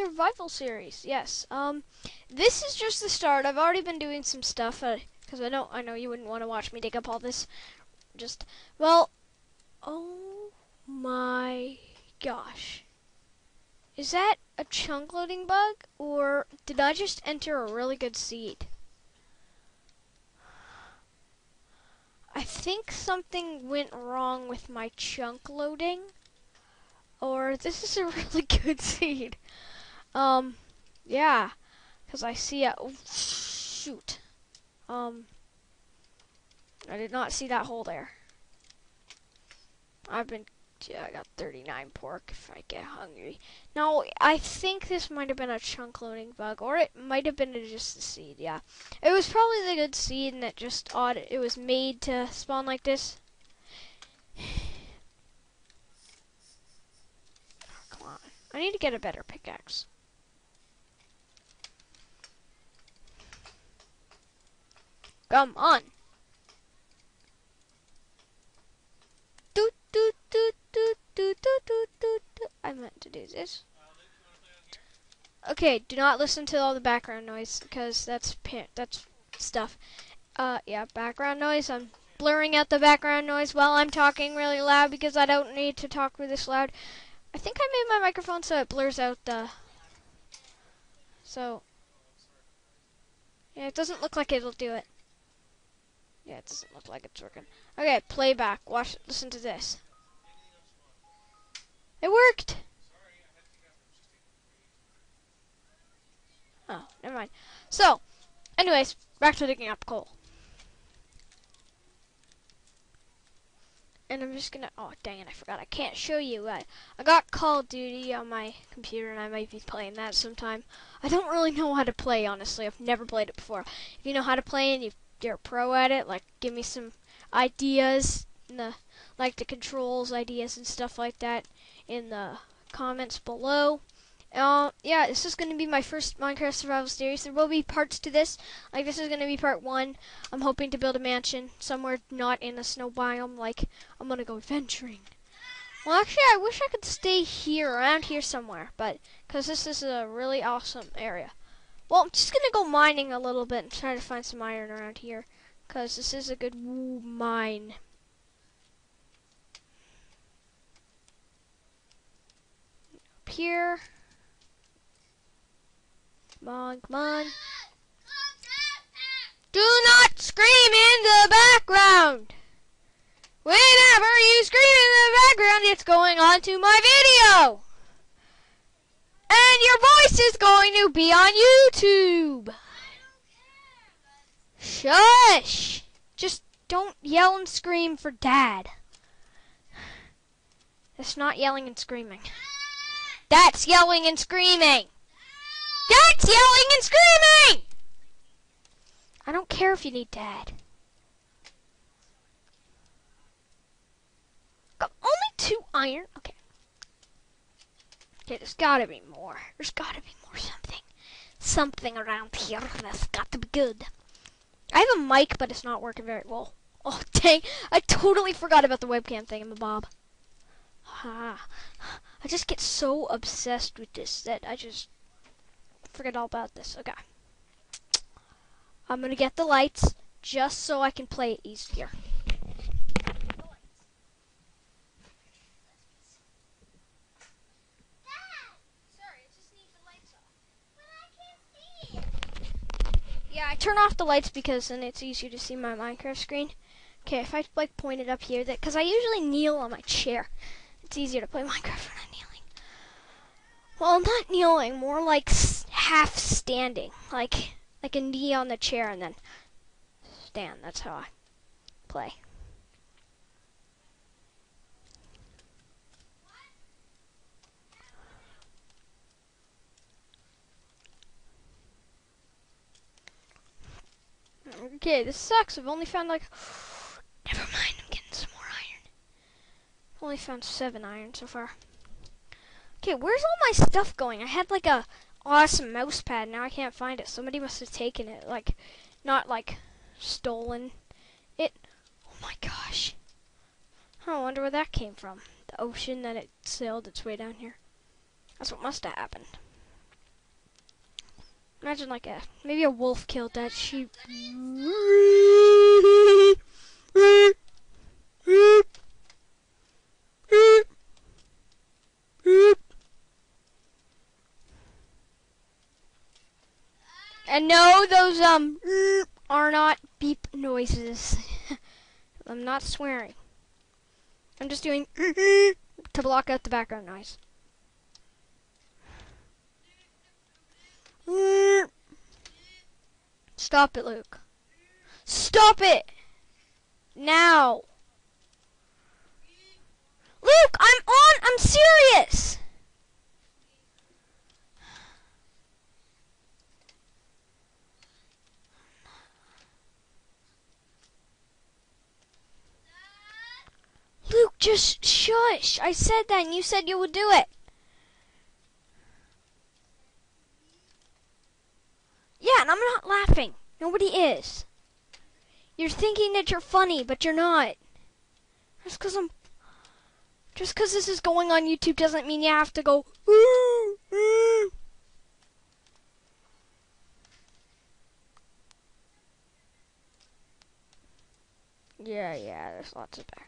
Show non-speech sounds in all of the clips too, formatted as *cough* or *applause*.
survival series. Yes. Um this is just the start. I've already been doing some stuff because I know I know you wouldn't want to watch me dig up all this. Just well, oh my gosh. Is that a chunk loading bug or did I just enter a really good seed? I think something went wrong with my chunk loading. Or this is a *laughs* really good seed. Um, yeah. Because I see a... Oh, shoot. Um, I did not see that hole there. I've been yeah, I got 39 pork if I get hungry. Now, I think this might have been a chunk loading bug, or it might have been just a seed, yeah. It was probably the good seed, and it just odd, it was made to spawn like this. *sighs* come on. I need to get a better pickaxe. Come on. I meant to do this. Okay, do not listen to all the background noise because that's that's stuff. Uh, yeah, background noise. I'm blurring out the background noise while I'm talking really loud because I don't need to talk this loud. I think I made my microphone so it blurs out the. So. Yeah, it doesn't look like it'll do it. Yeah, it doesn't look like it's working. Okay, playback. Watch. Listen to this. It worked. Oh, never mind. So, anyways, back to digging up coal. And I'm just gonna, oh dang it, I forgot, I can't show you. I, I got Call of Duty on my computer and I might be playing that sometime. I don't really know how to play, honestly. I've never played it before. If you know how to play and you're a pro at it, like give me some ideas, in the, like the controls, ideas and stuff like that in the comments below. Uh, yeah, this is going to be my first Minecraft survival series. There will be parts to this. Like, this is going to be part one. I'm hoping to build a mansion somewhere not in a snow biome. Like, I'm going to go adventuring. Well, actually, I wish I could stay here, around here somewhere. But, because this is a really awesome area. Well, I'm just going to go mining a little bit and try to find some iron around here. Because this is a good mine. Up here. Come on, come on. Do not scream in the background. Whenever you scream in the background, it's going on to my video. And your voice is going to be on YouTube. Shush. Just don't yell and scream for dad. That's not yelling and screaming. That's yelling and screaming. That's yelling and screaming! I don't care if you need dad. Got only two iron? Okay. There's gotta be more. There's gotta be more something. Something around here that's got to be good. I have a mic, but it's not working very well. Oh, *laughs* dang. I totally forgot about the webcam thing in the bob. Ah, I just get so obsessed with this that I just forget all about this. Okay. I'm to get the lights just so I can play it easier. Yeah, I turn off the lights because then it's easier to see my Minecraft screen. Okay, if I like point it up here, that because I usually kneel on my chair, it's easier to play *laughs* Minecraft when I'm kneeling. Well, not kneeling, more like half standing, like like a knee on the chair and then stand. That's how I play. Okay, this sucks. I've only found like. *sighs* Never mind, I'm getting some more iron. I've only found seven iron so far. Okay, where's all my stuff going? I had like a awesome mouse pad. Now I can't find it. Somebody must have taken it. Like, not like stolen it. Oh my gosh. I wonder where that came from. the ocean that it sailed its way down here. That's what must have happened. Imagine like a maybe a wolf killed that sheep. And no, those um are not beep noises. *laughs* I'm not swearing. I'm just doing to block out the background noise. Stop it, Luke. Stop it! Now! Luke, I'm on! I'm serious! Luke, just shush! I said that and you said you would do it. Yeah, and I'm not laughing. Nobody is. You're thinking that you're funny, but you're not. Just because I'm. Just because this is going on YouTube doesn't mean you have to go. Ooh, ooh. Yeah, yeah, there's lots of there.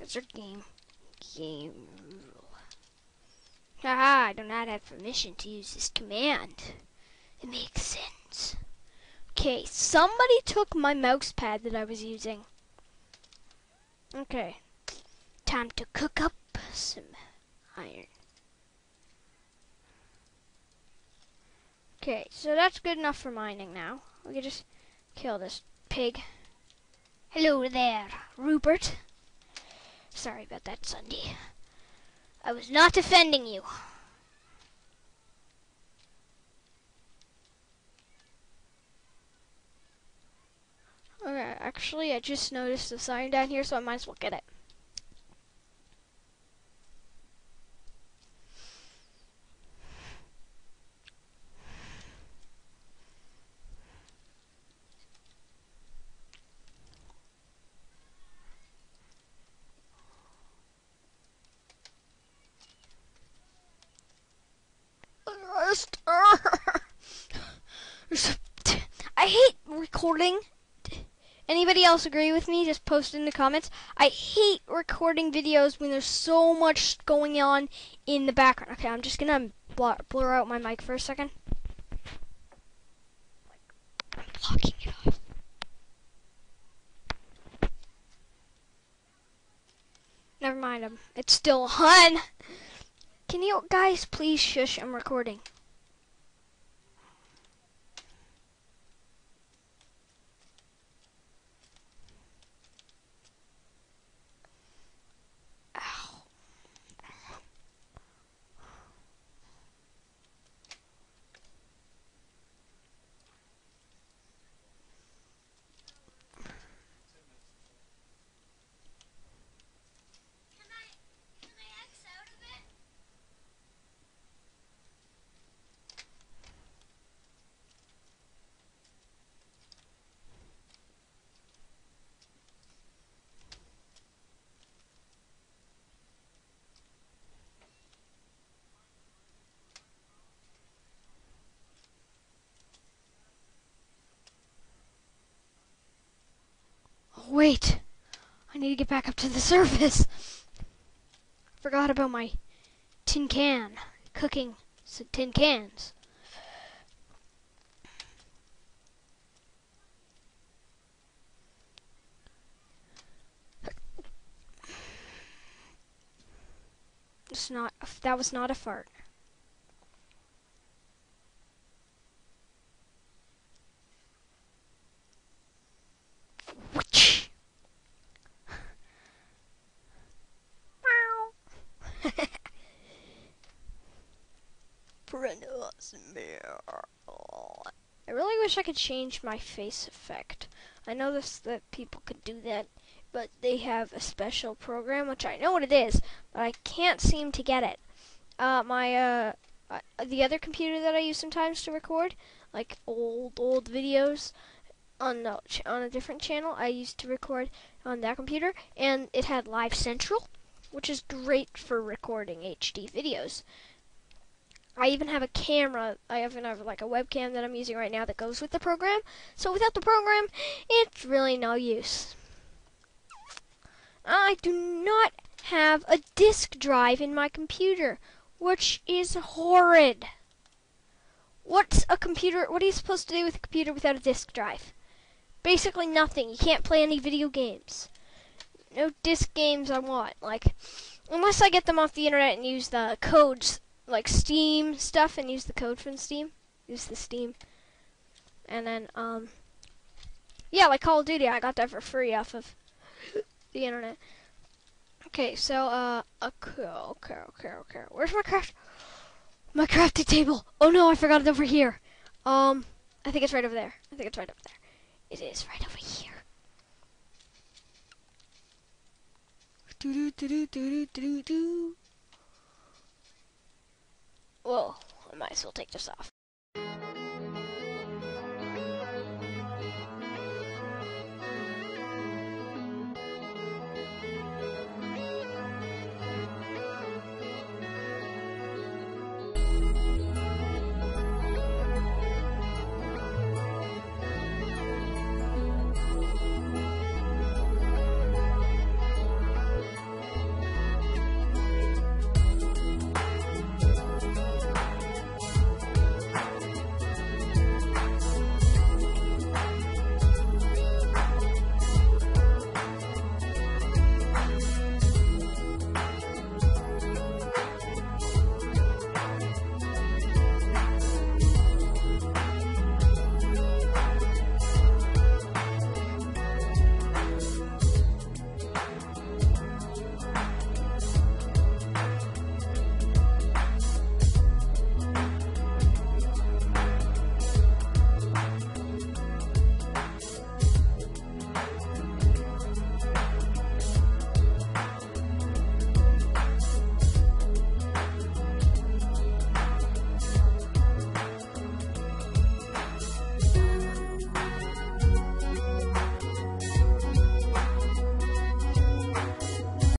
It's your game. Game rule. Haha, I do not have permission to use this command. It makes sense. Okay, somebody took my mouse pad that I was using. Okay, time to cook up some iron. Okay, so that's good enough for mining now. We can just kill this pig. Hello there, Rupert. Sorry about that, Sunday. I was not offending you. Okay, actually, I just noticed a sign down here, so I might as well get it. *laughs* I hate recording. Else agree with me? Just post in the comments. I hate recording videos when there's so much going on in the background. Okay, I'm just gonna blur out my mic for a second. I'm blocking it off. Never mind, I'm, it's still on. Can you guys please shush? I'm recording. Wait, I need to get back up to the surface. Forgot about my tin can, cooking tin cans. It's not, that was not a fart. I really wish I could change my face effect. I noticed that people could do that, but they have a special program, which I know what it is, but I can't seem to get it. Uh, my, uh, uh, the other computer that I use sometimes to record, like old, old videos, on the on a different channel I used to record on that computer, and it had Live Central, which is great for recording HD videos. I even have a camera. I even have like a webcam that I'm using right now that goes with the program. So without the program, it's really no use. I do not have a disk drive in my computer, which is horrid. What's a computer? What are you supposed to do with a computer without a disk drive? Basically nothing. You can't play any video games. No disc games I want. Like, unless I get them off the internet and use the codes, like Steam stuff, and use the code from Steam. Use the Steam. And then, um, yeah, like Call of Duty, I got that for free off of the internet. Okay, so, uh, okay, okay, okay, okay. Where's my craft? My crafting table! Oh no, I forgot it over here. Um, I think it's right over there. I think it's right over there. It is right over here. Do do do do do do do. Well, I might as well take this off.